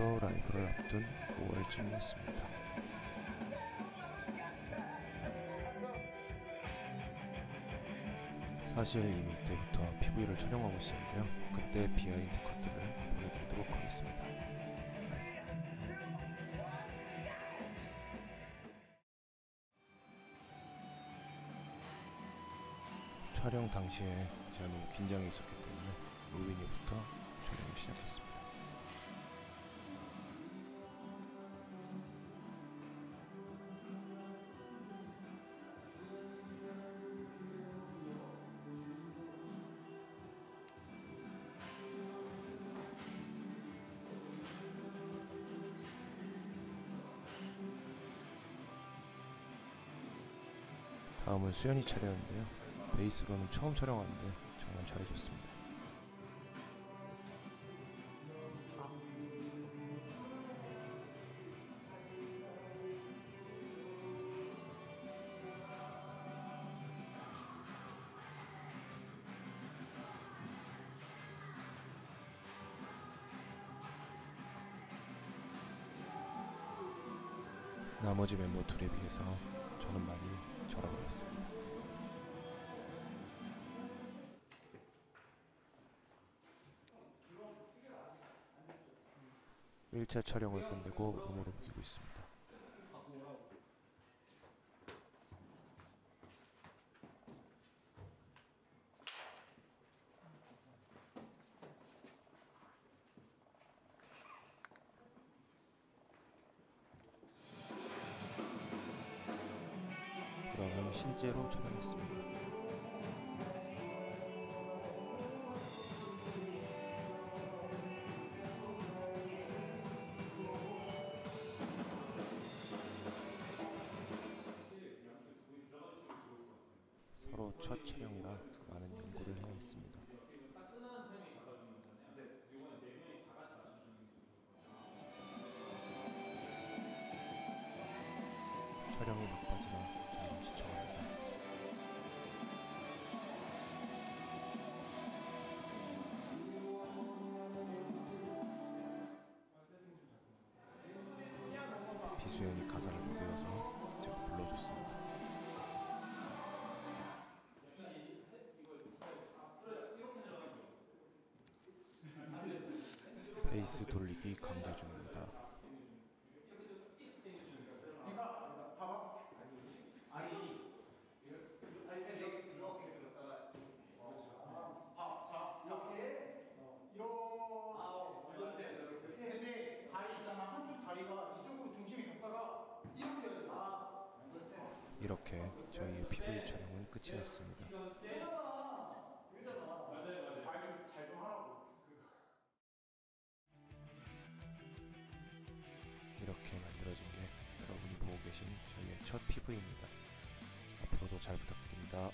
목표 라이브를 앞둔 5월쯤이었습니다. 사실 이미 이때부터 PV를 촬영하고 있었는데요. 그때 behind 컷들을 보여드리도록 하겠습니다. 촬영 당시에 제가 너무 긴장해 있었기 때문에 로빈이부터 촬영을 시작했습니다. 다음은 수연이 차례였는데요. 베이스로는 처음 촬영하는데 정말 잘해줬습니다. 나머지 멤버 둘에 비해서 저는 많이 절어버렸습니다. 1차 촬영을 끝내고 룸으로 옮기고 있습니다. 그러면 실제로 촬영했습니다. 서로 첫 촬영이라 많은 연구를 해야 했습니다. 촬영이 막바지라 점점 지쳐갑니다. 비수연이 가사를 못 외워서 제가 불러줬습니다. 베이스 돌리기 강제 중입니다. 근데 다리 있잖아 한쪽 다리가 이쪽으로 중심이 갔다가 이렇게 해야 돼. 아, 이렇게 저희의 PV 촬영은 끝이 났습니다. 이렇게 만들어진 게 여러분이 보고 계신 저희의 첫 PV입니다. 앞으로도 잘 부탁드립니다.